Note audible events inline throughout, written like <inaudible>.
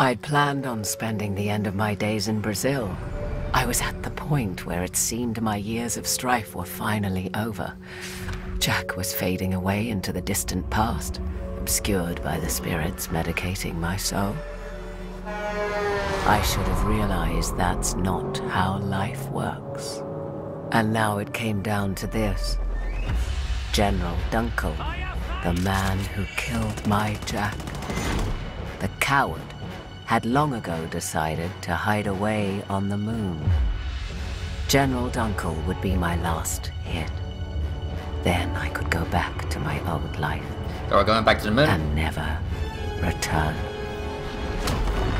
I'd planned on spending the end of my days in Brazil. I was at the point where it seemed my years of strife were finally over. Jack was fading away into the distant past, obscured by the spirits medicating my soul. I should have realized that's not how life works. And now it came down to this. General Dunkel, the man who killed my Jack. The coward had long ago decided to hide away on the moon. General Dunkel would be my last hit. Then I could go back to my old life. We're going back to the moon? And never return.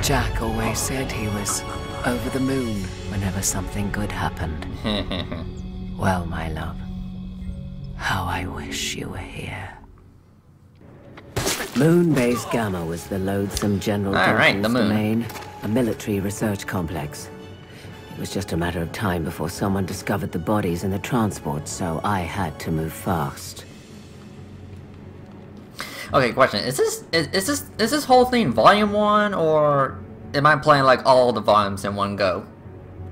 Jack always said he was over the moon whenever something good happened. <laughs> well, my love, how I wish you were here. Moonbase Gamma was the loathsome General All right, the moon. domain, a military research complex. It was just a matter of time before someone discovered the bodies in the transport, so I had to move fast. Okay, question: Is this is, is this is this whole thing volume one, or am I playing like all the volumes in one go?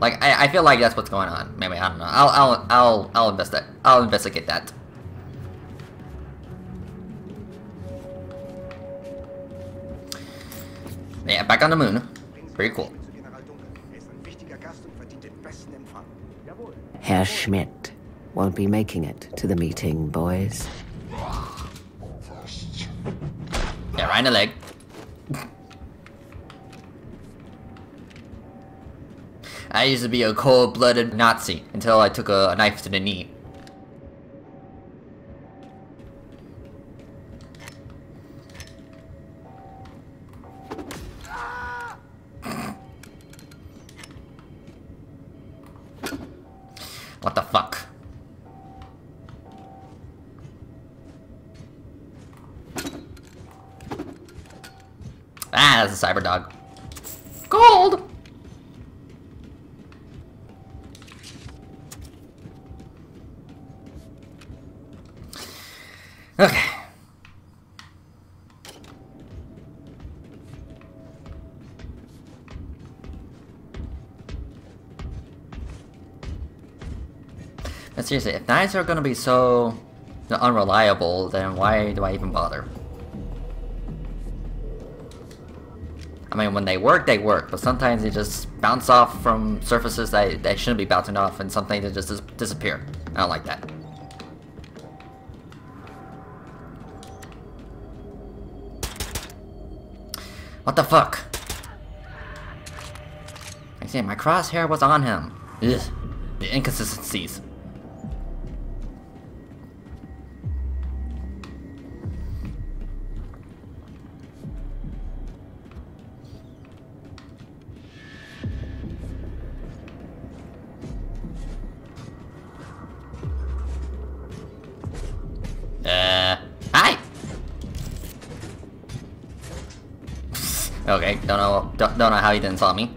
Like I, I feel like that's what's going on. Maybe I don't know. I'll I'll I'll I'll investigate. I'll investigate that. Yeah, back on the moon. Pretty cool. Herr Schmidt won't be making it to the meeting, boys. Yeah, right in the leg. I used to be a cold-blooded Nazi until I took a, a knife to the knee. What the fuck? Ah, that's a cyber dog. Gold! But seriously, if knives are gonna be so unreliable, then why do I even bother? I mean, when they work, they work, but sometimes they just bounce off from surfaces that they shouldn't be bouncing off, and something that just dis disappear. I don't like that. What the fuck? I see, my crosshair was on him. Ugh, the inconsistencies. Don't know, don't, don't know how he didn't saw me.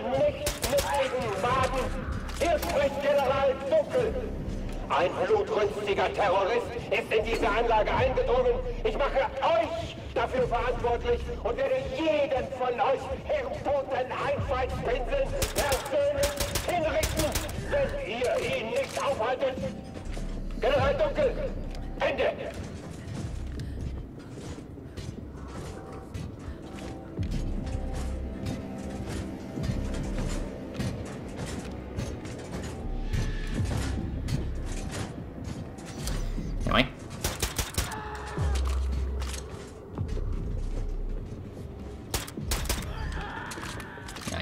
Ihr nichtsnützigen Magen! Hier spricht General Dunkel! Ein blutrünstiger Terrorist ist in diese Anlage eingedrungen. Ich mache euch dafür verantwortlich und werde jeden von euch hirntoten Einfallspinseln persönlich hinrichten, wenn ihr ihn nicht aufhaltet. General Dunkel, Ende!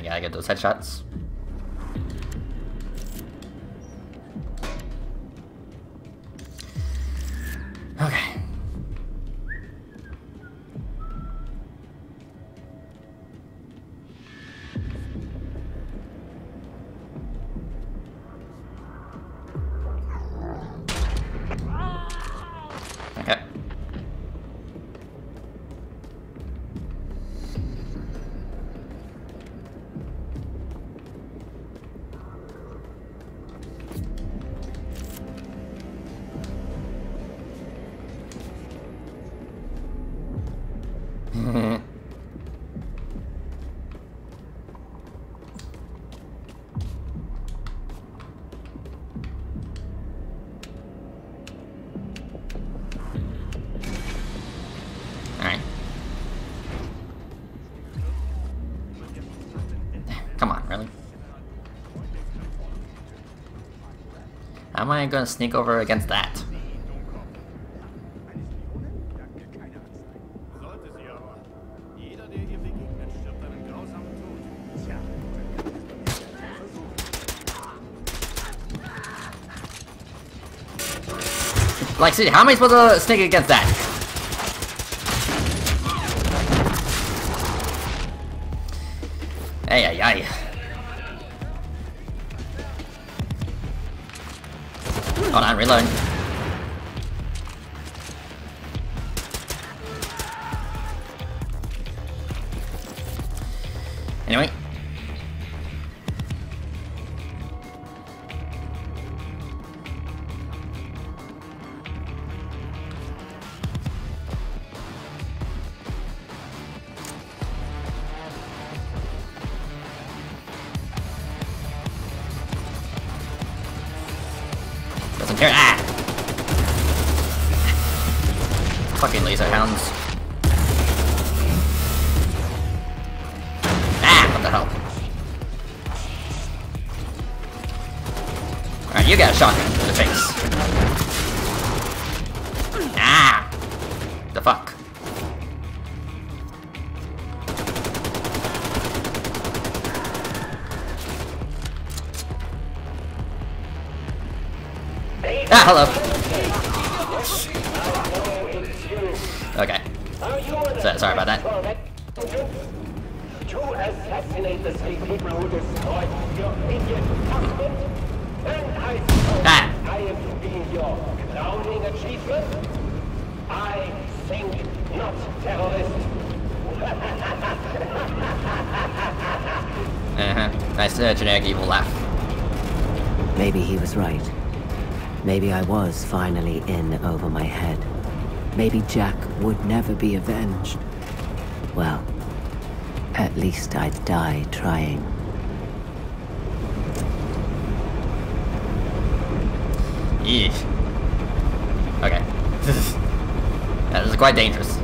Yeah, I get those headshots. Really? How am I gonna sneak over against that? Like, see, how am I supposed to sneak against that? Ay, ay, ay. Hold on, reloading. Doesn't. Ah! Fucking laser hounds. Ah! What the hell? Alright, you got a shotgun to the face. Ah, hello. Okay. So- sorry about that. To assassinate the three people who destroyed your idiot husband? And I ah. I am to be your crowning achievement? I think not, terrorist. Uh-huh. Nice uh, generic evil laugh. Maybe he was right. Maybe I was finally in over my head. Maybe Jack would never be avenged. Well, at least I'd die trying. Yeesh. Okay. <laughs> that is quite dangerous.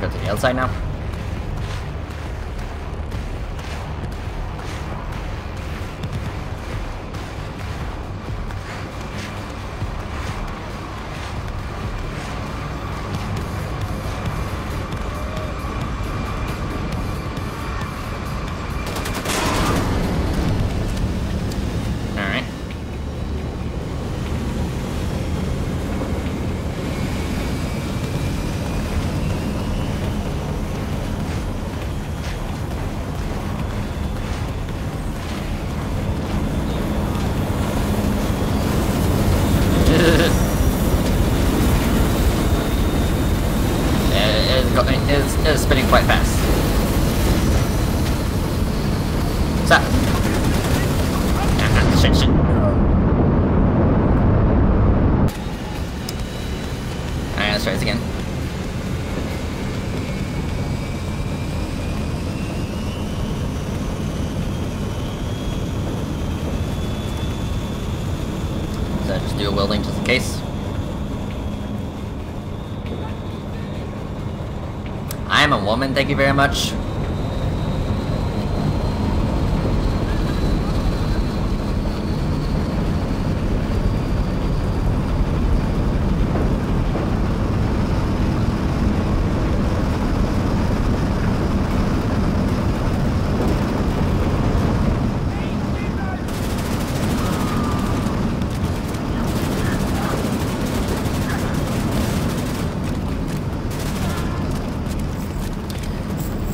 Go to the outside now? Alright, let's try this again. So just do a welding just in case. I am a woman, thank you very much.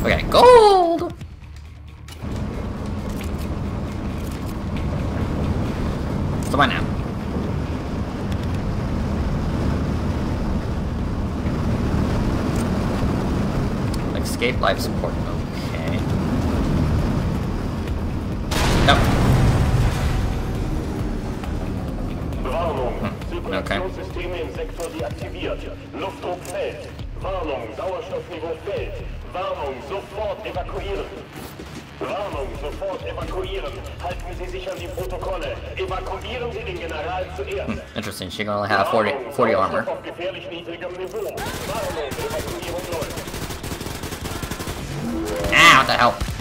Okay, So why now? Escape life support. Okay. Nope. Warnung. Hm, okay. Zirkulationssysteme im Sektor deaktiviert. Luftdruck fällt. Warnung. Sauerstoffniveau fällt. Warnung. Sofort evakuieren. Warnung. Sofort evakuieren. Halten Sie sich an die Protokolle. Evakuieren Sie den General zuerst. Interesting. She can only have 40, 40 armor. Sauerstoff auf gefährlich niedrigem Niveau. Warnung. Evakuierung läuft. Ah, what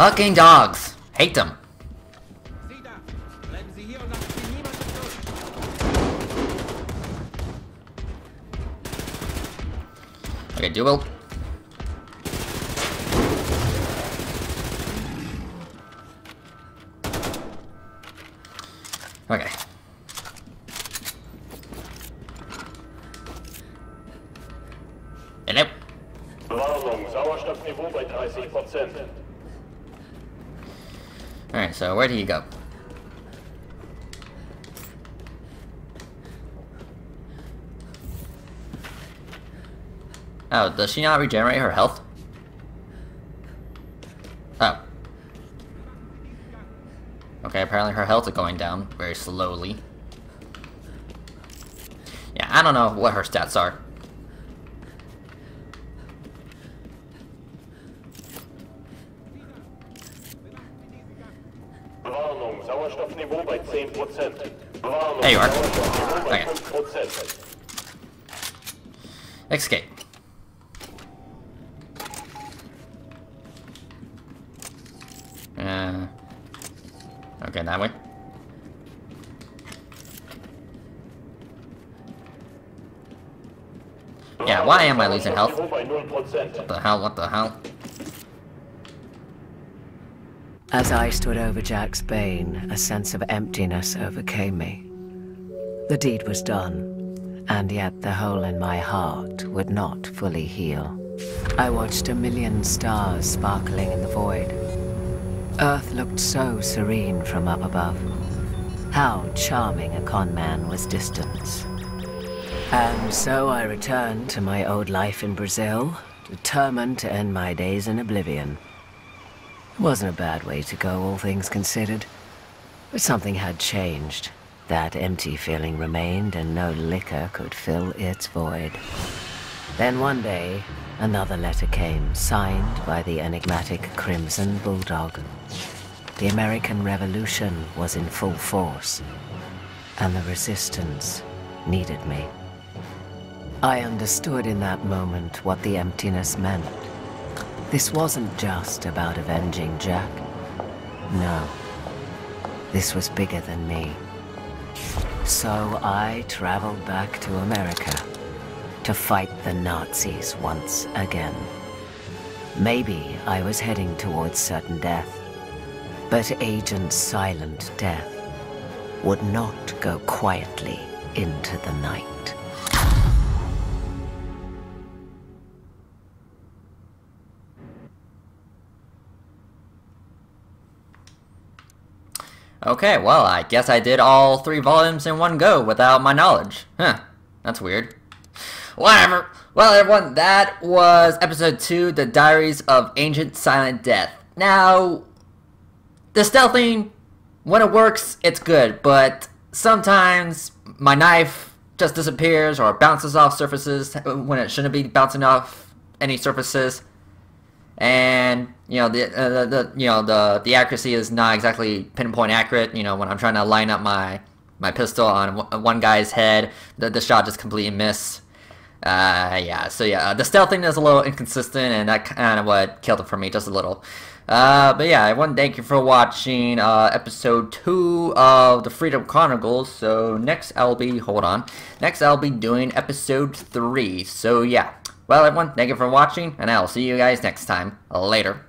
Fucking dogs. Hate them. Okay, duel. Okay. Where do you go? Oh, does she not regenerate her health? Oh. Okay, apparently her health is going down very slowly. Yeah, I don't know what her stats are. Warnung. Sauerstoffniveau bei 10 Prozent. Warnung. There you are. Sauerstoffniveau bei Okay. 5 Prozent. Escape. Uh, okay, that way. Yeah, why am I losing health? Sauerstoffniveau bei 0 Prozent. What the hell? What the hell? As I stood over Jack's bane, a sense of emptiness overcame me. The deed was done, and yet the hole in my heart would not fully heal. I watched a million stars sparkling in the void. Earth looked so serene from up above. How charming a con man was distance. And so I returned to my old life in Brazil, determined to end my days in oblivion. It wasn't a bad way to go, all things considered. But something had changed. That empty feeling remained, and no liquor could fill its void. Then one day, another letter came, signed by the enigmatic Crimson Bulldog. The American Revolution was in full force, and the Resistance needed me. I understood in that moment what the emptiness meant. This wasn't just about avenging Jack. No. This was bigger than me. So I traveled back to America to fight the Nazis once again. Maybe I was heading towards certain death, but Agent Silent Death would not go quietly into the night. Okay, well, I guess I did all three volumes in one go without my knowledge. Huh, that's weird. Whatever. Well, everyone, that was episode 2, The Diaries of Agent Silent Death. Now, the stealthing, when it works, it's good, but sometimes my knife just disappears or bounces off surfaces when it shouldn't be bouncing off any surfaces. And you know the, uh, the, you know the the accuracy is not exactly pinpoint accurate. You know when I'm trying to line up my my pistol on one guy's head, the the shot just completely miss. Uh, yeah, so yeah, the stealthing is a little inconsistent, and that kind of what killed it for me, just a little. Uh, but yeah, I want to thank you for watching uh, episode 2 of the Freedom Chronicles. So next I'll be, hold on, next I'll be doing episode 3. So yeah, well everyone, thank you for watching, and I'll see you guys next time. Later.